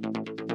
¡Gracias!